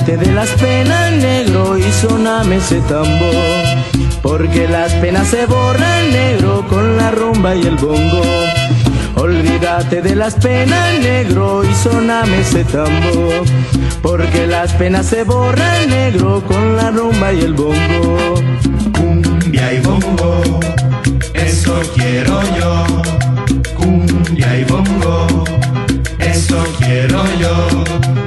Olvídate de las penas negro y soname ese tambor. Porque las penas se borran negro con la rumba y el bongo. Olvídate de las penas negro y soname ese tambor. Porque las penas se borran negro con la rumba y el bongo. Cumbia y bongo, eso quiero yo. Cumbia y bongo, eso quiero yo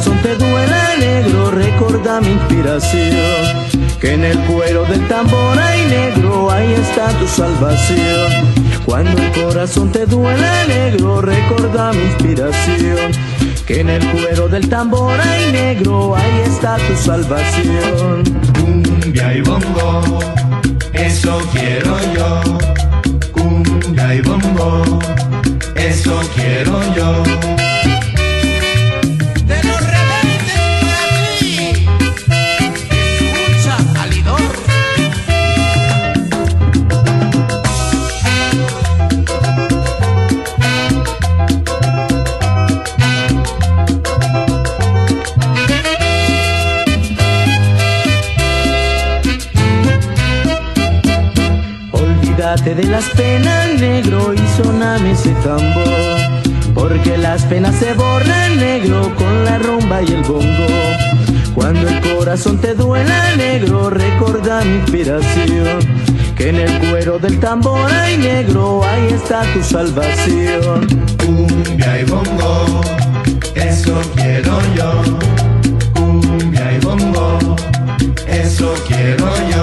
corazón te duela negro, recuerda mi inspiración. Que en el cuero del tambor hay negro, ahí está tu salvación. Cuando el corazón te duela negro, recuerda mi inspiración. Que en el cuero del tambor hay negro, ahí está tu salvación. Cumbia y bongo, eso quiero yo. Cumbia y bongo, eso quiero yo. Olvídate de las penas, negro, y soname ese tambor. Porque las penas se borran, negro, con la rumba y el bongo. Cuando el corazón te duela, negro, recuerda mi inspiración. Que en el cuero del tambor hay negro, ahí está tu salvación. Cumbia y bongo, eso quiero yo. Cumbia y bongo, eso quiero yo.